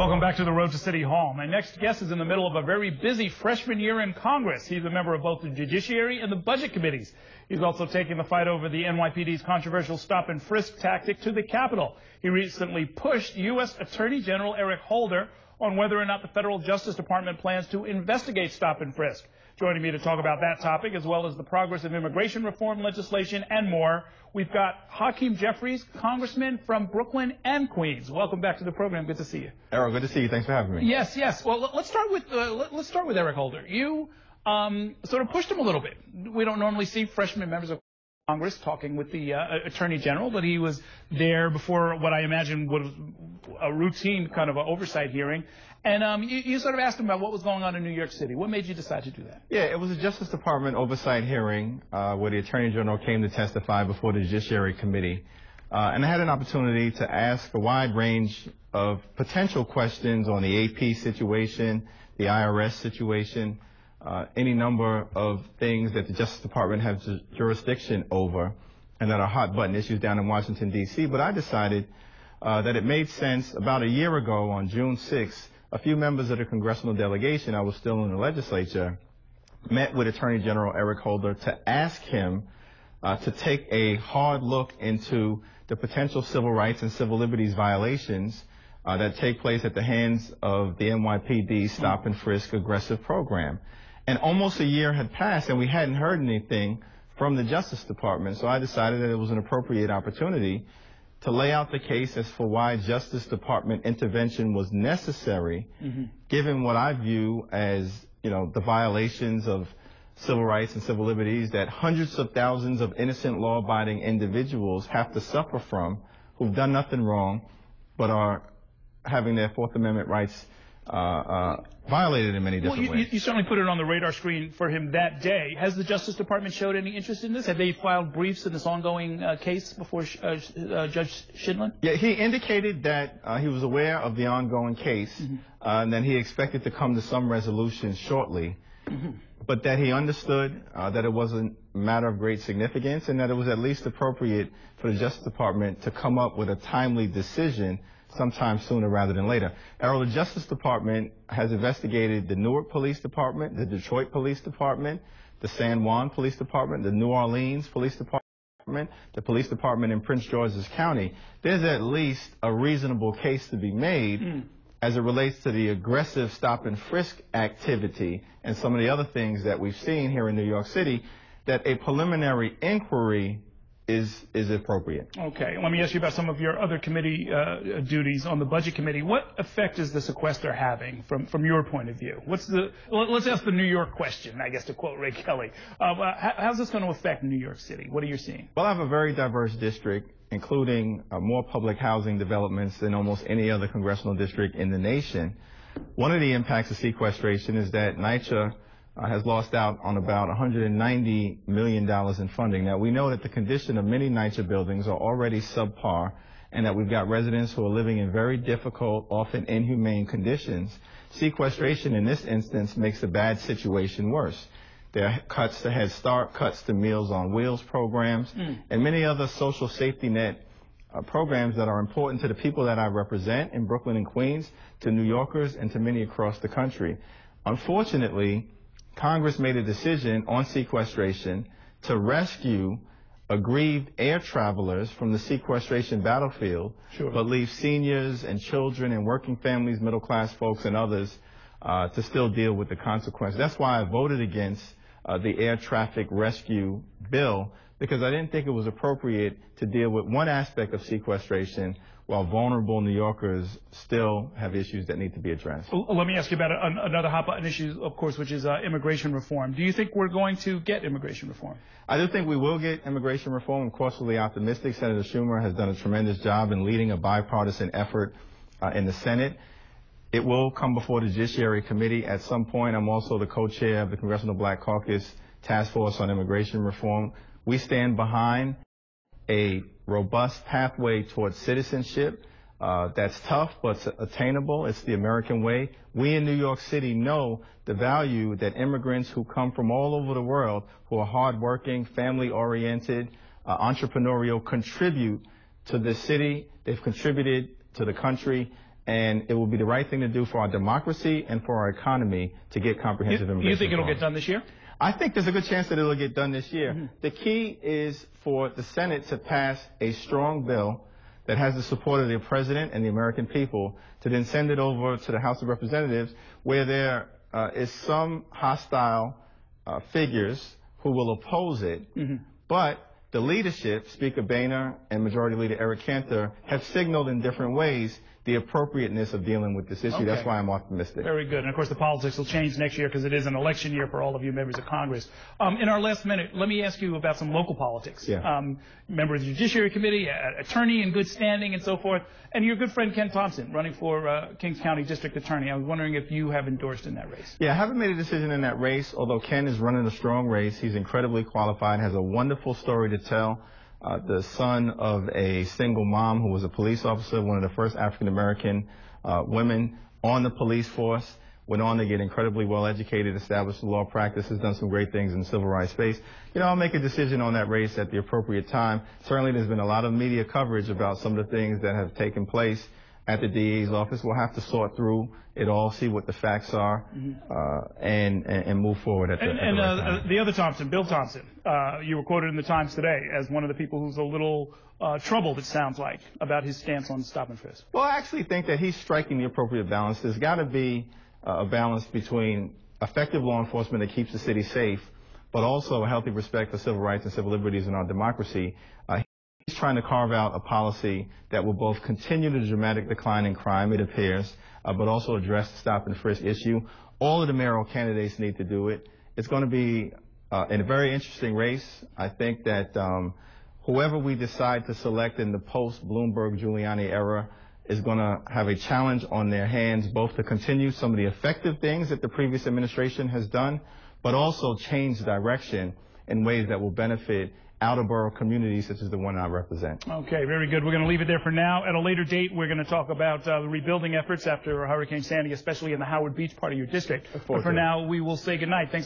Welcome back to the road to City Hall. My next guest is in the middle of a very busy freshman year in Congress. He's a member of both the Judiciary and the Budget Committees. He's also taking the fight over the NYPD's controversial stop and frisk tactic to the Capitol. He recently pushed U.S. Attorney General Eric Holder on whether or not the federal Justice Department plans to investigate stop and frisk. Joining me to talk about that topic, as well as the progress of immigration reform legislation and more, we've got Hakeem Jeffries, Congressman from Brooklyn and Queens. Welcome back to the program. Good to see you. Errol, good to see you. Thanks for having me. Yes, yes. Well, let's start with uh, let's start with Eric Holder. You um, sort of pushed him a little bit. We don't normally see freshman members of Congress talking with the uh, Attorney General, but he was there before what I imagine was a routine kind of oversight hearing. And um, you, you, sort of asked him about what was going on in New York City. What made you decide to do that? Yeah, it was a Justice Department oversight hearing uh, where the Attorney General came to testify before the Judiciary Committee. Uh, and I had an opportunity to ask a wide range of potential questions on the AP situation, the IRS situation, uh, any number of things that the Justice Department has jurisdiction over and that are hot button issues down in Washington, D.C. But I decided uh, that it made sense about a year ago on June 6th, a few members of the congressional delegation, I was still in the legislature, met with Attorney General Eric Holder to ask him uh, to take a hard look into the potential civil rights and civil liberties violations uh, that take place at the hands of the NYPD stop and frisk aggressive program. And almost a year had passed and we hadn't heard anything from the Justice Department. So I decided that it was an appropriate opportunity to lay out the case as for why Justice Department intervention was necessary, mm-hmm. given what I view as, you know, the violations of civil rights and civil liberties that hundreds of thousands of innocent law-abiding individuals have to suffer from who've done nothing wrong but are having their Fourth Amendment rights violated in many different well, you, ways. You certainly put it on the radar screen for him that day. Has the Justice Department showed any interest in this? Have they filed briefs in this ongoing uh, case before uh, uh, Judge Scheindlin? Yeah, he indicated that uh, he was aware of the ongoing case mm-hmm. and that he expected to come to some resolution shortly. Mm-hmm. But that he understood that it was a matter of great significance and that it was at least appropriate for the Justice Department to come up with a timely decision sometime sooner rather than later. Errol, the Justice Department has investigated the Newark Police Department, the Detroit Police Department, the San Juan Police Department, the New Orleans Police Department, the Police Department in Prince George's County. There's at least a reasonable case to be made mm. as it relates to the aggressive stop and frisk activity and some of the other things that we've seen here in New York City that a preliminary inquiry is is appropriate. Okay. Let me ask you about some of your other committee uh, duties on the budget committee. What effect is the sequester having from from your point of view? What's the let's ask the New York question, I guess, to quote Ray Kelly. Uh, how's this going to affect New York City? What are you seeing? Well, I have a very diverse district, including uh, more public housing developments than almost any other congressional district in the nation. One of the impacts of sequestration is that NYCHA uh, has lost out on about $190 million in funding. Now, we know that the condition of many NYCHA buildings are already subpar and that we've got residents who are living in very difficult, often inhumane conditions. Sequestration in this instance makes the bad situation worse. There are cuts to Head Start, cuts to Meals on Wheels programs, mm. and many other social safety net uh, programs that are important to the people that I represent in Brooklyn and Queens, to New Yorkers, and to many across the country. Unfortunately, Congress made a decision on sequestration to rescue aggrieved air travelers from the sequestration battlefield, sure. but leave seniors and children and working families, middle class folks, and others uh, to still deal with the consequences. That's why I voted against uh, the air traffic rescue bill because I didn't think it was appropriate to deal with one aspect of sequestration while vulnerable New Yorkers still have issues that need to be addressed. Let me ask you about another hot button issue, of course, which is uh, immigration reform. Do you think we're going to get immigration reform? I do think we will get immigration reform. I'm cautiously optimistic. Senator Schumer has done a tremendous job in leading a bipartisan effort uh, in the Senate. It will come before the Judiciary Committee at some point. I'm also the co-chair of the Congressional Black Caucus Task Force on Immigration Reform. We stand behind a robust pathway towards citizenship uh, that's tough but attainable. It's the American way. We in New York City know the value that immigrants who come from all over the world, who are hardworking, family-oriented, uh, entrepreneurial, contribute to the city. They've contributed to the country. and it will be the right thing to do for our democracy and for our economy to get comprehensive You, immigration you think it'll get done this year? I think there's a good chance that it'll get done this year. Mm-hmm. The key is for the Senate to pass a strong bill that has the support of the president and the American people to then send it over to the House of Representatives where there uh, is some hostile uh, figures who will oppose it. Mm-hmm. But the leadership, Speaker Boehner and Majority Leader Eric Cantor, have signaled in different ways the appropriateness of dealing with this issue. Okay. That's why I'm optimistic. Very good. And of course, the politics will change next year because it is an election year for all of you members of Congress. Um, in our last minute, let me ask you about some local politics. Yeah. Um, member of the Judiciary Committee, attorney in good standing, and so forth. And your good friend Ken Thompson, running for uh, Kings County District Attorney. I was wondering if you have endorsed in that race. Yeah, I haven't made a decision in that race, although Ken is running a strong race. He's incredibly qualified, has a wonderful story to tell. Uh, the son of a single mom who was a police officer, one of the first African American uh, women on the police force, went on to get incredibly well educated, established a law practice, has done some great things in the civil rights space. You know, I'll make a decision on that race at the appropriate time. Certainly there's been a lot of media coverage about some of the things that have taken place at the DA's office. We'll have to sort through it all, see what the facts are, uh, and, and and move forward at the, And, at the and right uh, time. uh, the other Thompson, Bill Thompson, uh, you were quoted in the Times today as one of the people who's a little uh, troubled, it sounds like, about his stance on stop and frisk. Well, I actually think that he's striking the appropriate balance. There's got to be uh, a balance between effective law enforcement that keeps the city safe, but also a healthy respect for civil rights and civil liberties in our democracy. Trying to carve out a policy that will both continue the dramatic decline in crime, it appears, uh, but also address the stop and frisk issue. All of the mayoral candidates need to do it. It's going to be uh, in a very interesting race. I think that um, whoever we decide to select in the post-Bloomberg Giuliani era is going to have a challenge on their hands, both to continue some of the effective things that the previous administration has done, but also change direction in ways that will benefit outer borough communities such as the one I represent. Okay, very good. We're going to leave it there for now. At a later date, we're going to talk about uh, the rebuilding efforts after Hurricane Sandy, especially in the Howard Beach part of your district. But for now, we will say goodnight. Thanks.